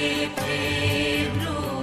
Pedro